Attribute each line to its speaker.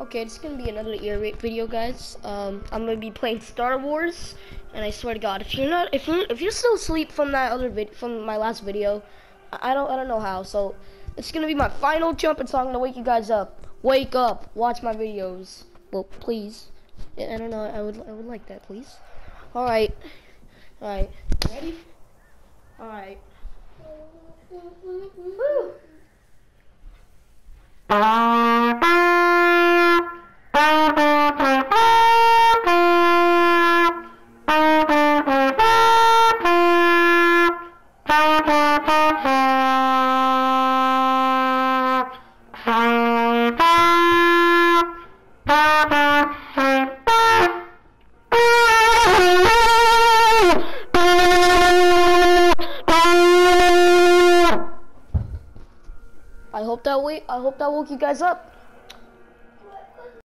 Speaker 1: Okay, it's gonna be another ear rape video, guys. Um, I'm gonna be playing Star Wars, and I swear to God, if you're not, if you if you're still asleep from that other vid, from my last video, I I don't I don't know how. So it's gonna be my final jump, and so I'm gonna wake you guys up. Wake up, watch my videos. Well, please. I I don't know. I would I would like that, please. All right, all right. Ready? All right. Woo. I hope that wait. I hope that woke you guys up.